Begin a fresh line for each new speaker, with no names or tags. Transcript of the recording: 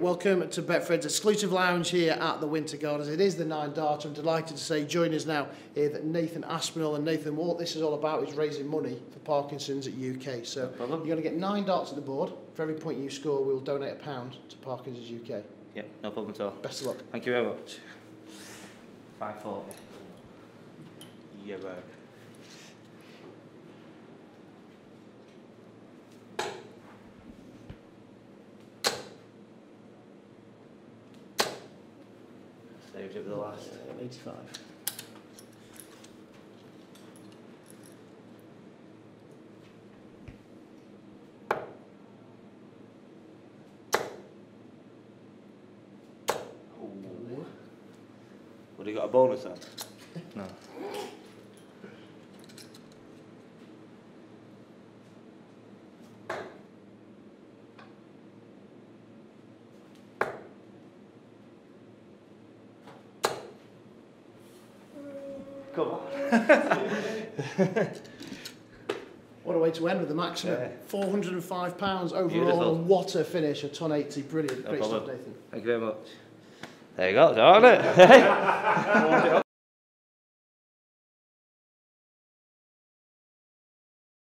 Welcome to Betfred's exclusive lounge here at the Winter Gardens. It is the Nine Dart. I'm delighted to say join us now here that Nathan Aspinall and Nathan, what this is all about is raising money for Parkinson's at UK. So
No
you're going to get nine darts at the board. For every point you score, we'll donate a pound to Parkinson's UK.
Yep, no problem at all.
Best of luck.
Thank you very much. 540. Yeah, right. Saved it for the last.
85.
Ooh. Would he got a bonus then? no. Come on.
What a way to end with the maximum.
Yeah.
£405 overall.
Beautiful.
And what a finish, a ton 80. Brilliant.
No
Great
problem.
stuff, Nathan.
Thank you very much. There you go, don't it?